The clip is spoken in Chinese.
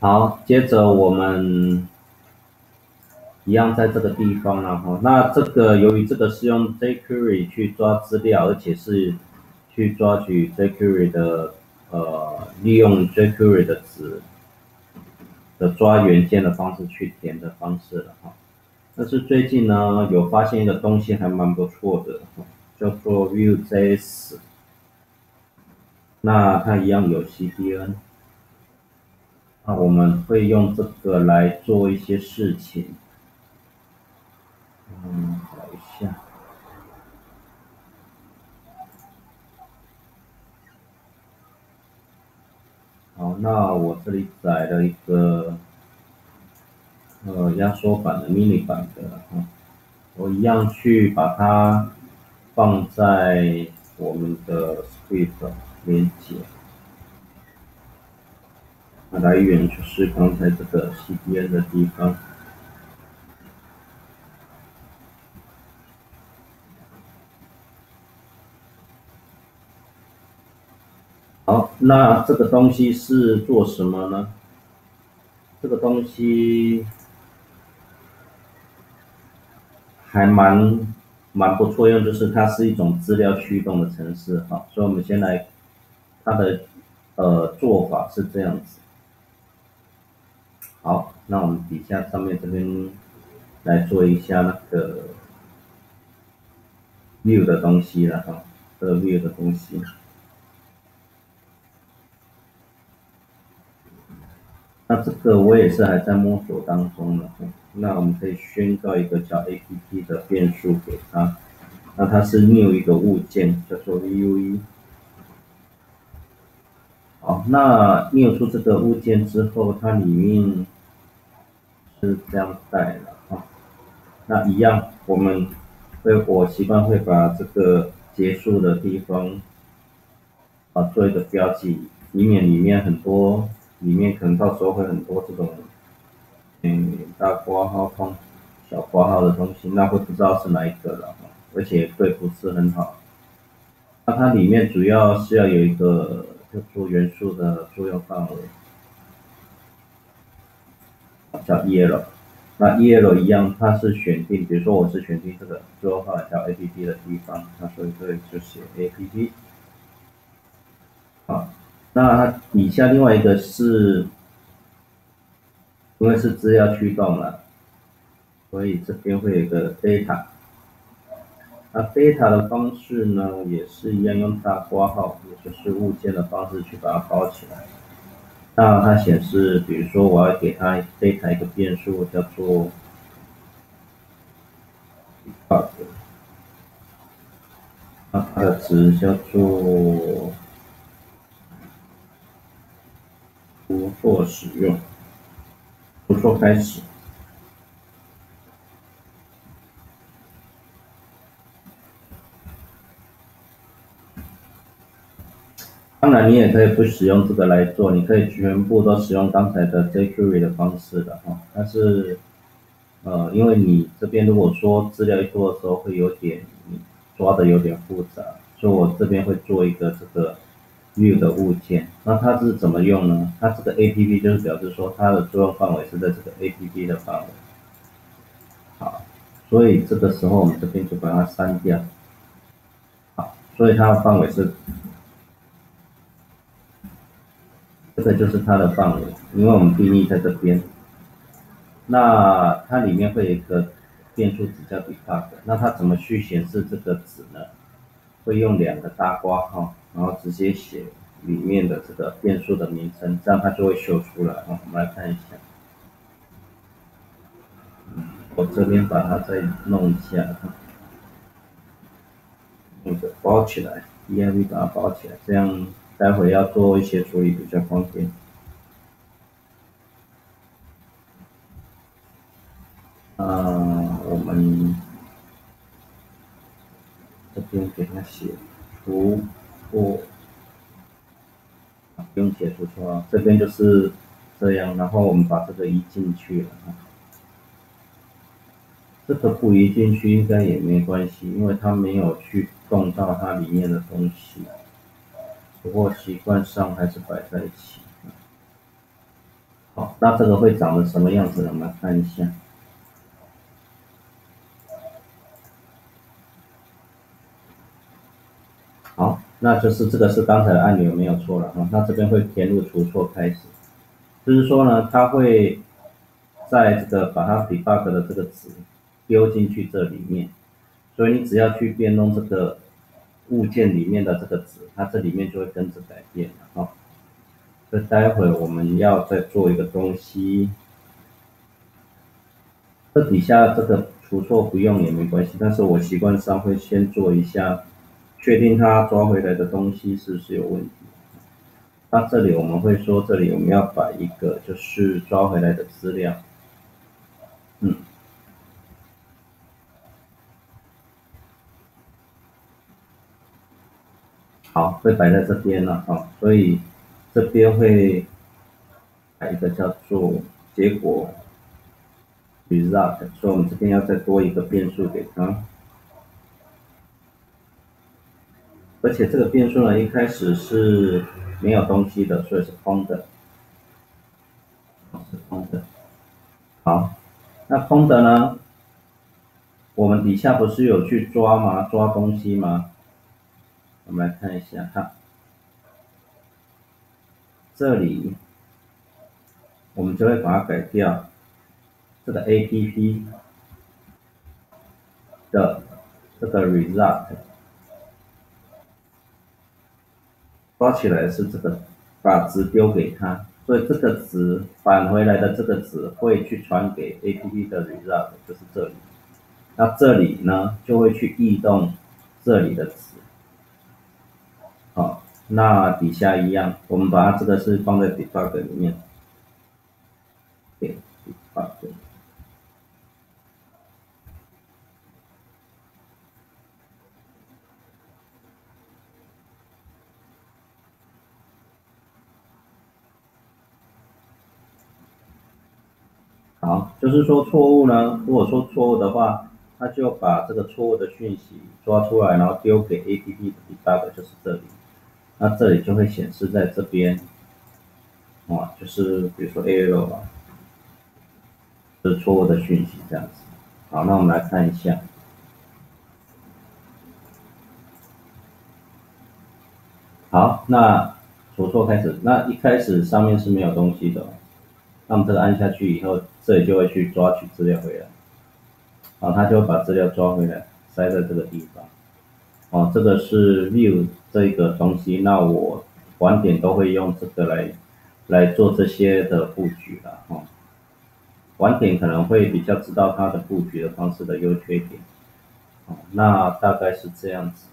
好，接着我们一样在这个地方了哈。那这个由于这个是用 jQuery 去抓资料，而且是去抓取 jQuery 的呃，利用 jQuery 的值的抓元件的方式去填的方式了哈。但是最近呢，有发现一个东西还蛮不错的，叫做 Vue.js。那它一样有 CDN。那我们会用这个来做一些事情。嗯，找一下。好，那我这里载了一个呃压缩版的 mini 版的哈，我一样去把它放在我们的 script 连接。来源就是刚才这个 CDN 的地方。好，那这个东西是做什么呢？这个东西还蛮蛮不错用，就是它是一种资料驱动的程式哈。所以我们先来它的呃做法是这样子。好，那我们底下上面这边来做一下那个 view 的东西了哈，这个 view 的东西。那这个我也是还在摸索当中的，那我们可以宣告一个叫 app 的变数给它，那它是 new 一个物件，叫做 U E。好，那你有出这个物件之后，它里面是这样带的啊。那一样，我们会我习惯会把这个结束的地方啊做一个标记，以免里面很多里面可能到时候会很多这种嗯大括号框小括号的东西，那会不知道是哪一个了而且对不是很好。那它里面主要是要有一个。就做元素的作用范围，叫 yellow。那 yellow 一样，它是选定，比如说我是选定这个作用范围叫 app 的地方，那所以这里就写 app。好，那它底下另外一个是，因为是资料驱动了，所以这边会有一个 data。那贝塔的方式呢，也是一样用大括号，也就是物件的方式去把它包起来。那它显示，比如说我要给它贝塔一个变数，叫做 bug，那它的值叫做不做使用，不做开始。当然，你也可以不使用这个来做，你可以全部都使用刚才的 jQuery 的方式的哈。但是，呃，因为你这边如果说资料一多的时候会有点抓的有点复杂，所以我这边会做一个这个 new 的物件。那它是怎么用呢？它这个 app 就是表示说它的作用范围是在这个 app 的范围。好，所以这个时候我们这边就把它删掉。好，所以它的范围是。这个就是它的范围，因为我们定义在这边。那它里面会有一个变数值叫 debug，那它怎么去显示这个值呢？会用两个大括号，然后直接写里面的这个变数的名称，这样它就会秀出来。我们来看一下，我这边把它再弄一下，那个包起来，div 把它包起来，这样。待会要做一些处理比较方便。啊，我们这边给他写出错，不用写出错啊，这边就是这样，然后我们把这个移进去了。这个不移进去应该也没关系，因为它没有去动到它里面的东西。不过习惯上还是摆在一起。好，那这个会长成什么样子呢？我们来看一下。好，那就是这个是刚才的按钮没有错了哈。那这边会填入出错开始，就是说呢，它会在这个把它 debug 的这个值丢进去这里面，所以你只要去变动这个物件里面的这个值，它这里面就会跟着改变了哈。这待会我们要再做一个东西，这底下这个除错不用也没关系，但是我习惯上会先做一下，确定它抓回来的东西是不是有问题。那这里我们会说，这里我们要摆一个就是抓回来的资料，嗯，好，会摆在这边了哈，所以。这边会摆一个叫做结果 result，所以我们这边要再多一个变数给它，而且这个变数呢一开始是没有东西的，所以是空的，是空的。好，那空的呢，我们底下不是有去抓吗？抓东西吗？我们来看一下它。这里我们就会把它改掉，这个 A P P 的这个 result 抓起来是这个，把值丢给他，所以这个值返回来的这个值会去传给 A P P 的 result，就是这里。那这里呢就会去异动这里的值，那底下一样，我们把它这个是放在 debug 里面，好，就是说错误呢，如果说错误的话，它就把这个错误的讯息抓出来，然后丢给 APP 的 debug，就是这里。那这里就会显示在这边，啊，就是比如说 error 啊，是错误的讯息这样子。好，那我们来看一下。好，那除错开始，那一开始上面是没有东西的，那我们这个按下去以后，这里就会去抓取资料回来，然后它就会把资料抓回来，塞在这个地方。哦，这个是 view 这个东西，那我晚点都会用这个来来做这些的布局了哈。晚点可能会比较知道它的布局的方式的优缺点，哦，那大概是这样子。